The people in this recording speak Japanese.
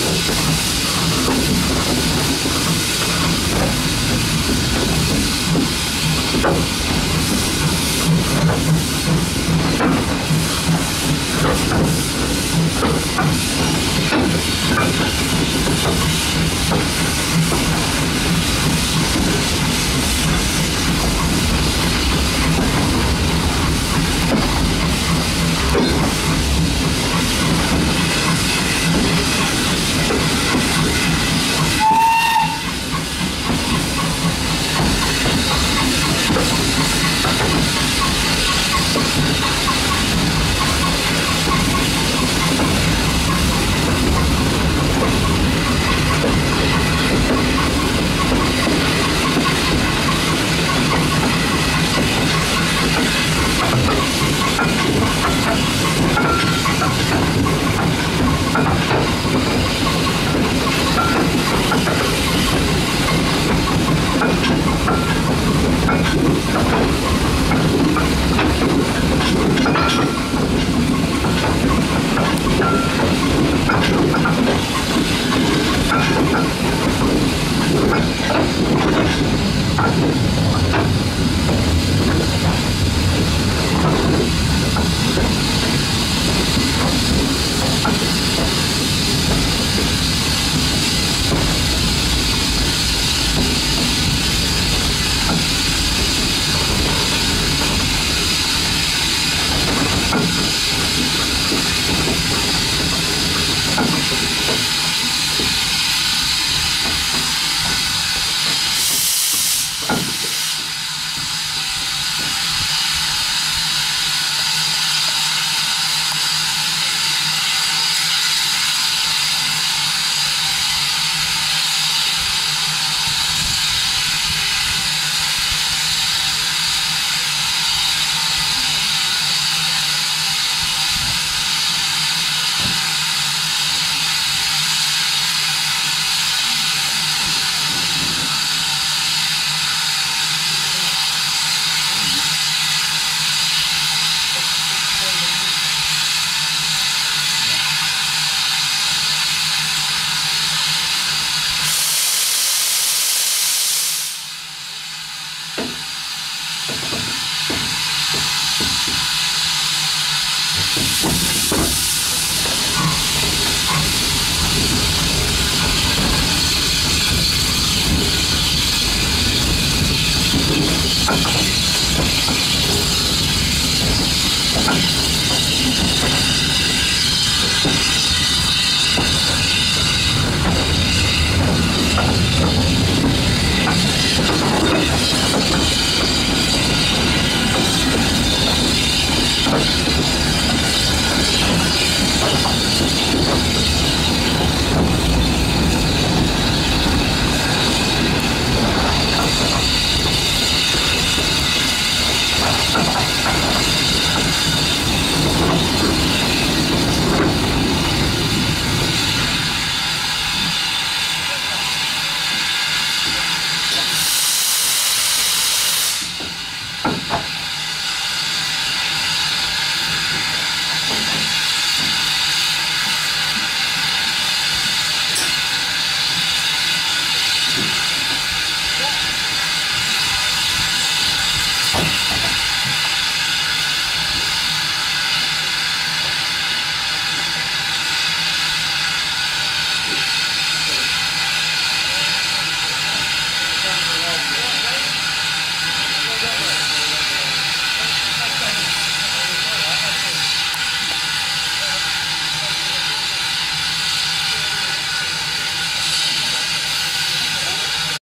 you